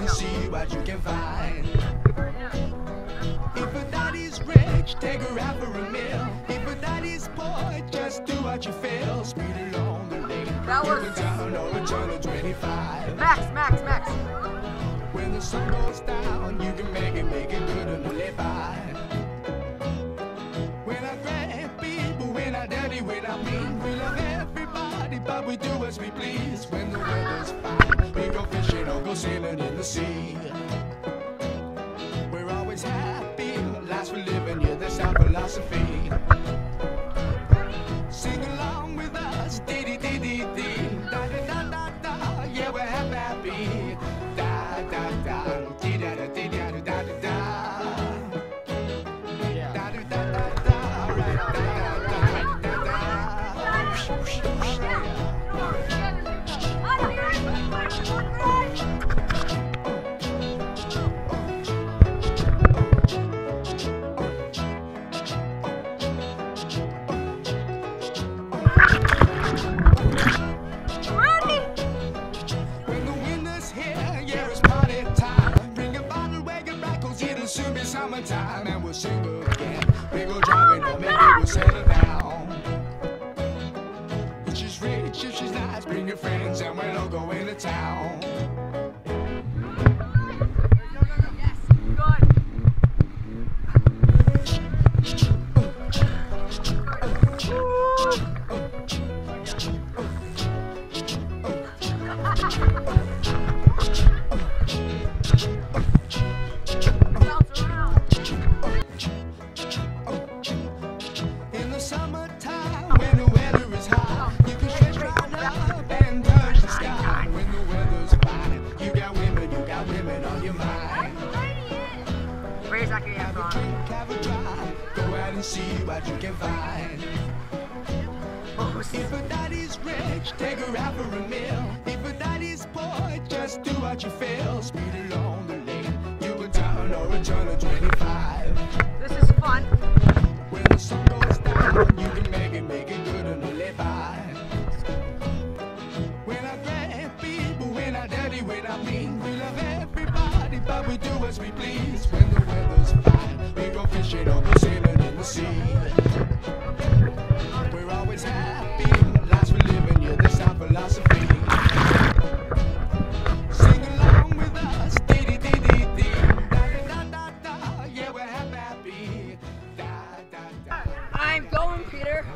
and see what you can find. If a daddy's rich, take her out for a meal. If a daddy's poor, just do what you feel. Speed along the lane. That was- down return to 25. Max, Max, Max. When the sun goes down, you can make it, make it good and live by. When I grab people, when I dirty, when I mean, we love everybody, but we do as we please. When the philosophy. Summertime. And we'll sing again. We go driving home, maybe we'll settle down. If she's rich, if she's nice, bring your friends, and we'll all go into town. In your mind. Where's that guy Have a on? drink, have a go out and see what you can find. If a daddy's rich, take her out for a meal. If a daddy's poor, just do what you feel. Speed along the lane, you or return to 25. This is fun. When the sun goes down, you can make it, make it good and live by. When I grab people, when I dirty, when I mean, we love we do as we please when the weather's fine. We go fishing or go sailing in the sea. We're always happy. Lives we live in, yeah, that's our philosophy. Sing along with us, dee dee dee dee dee. Da da da da, yeah, we're happy. Da da da. I'm going, Peter.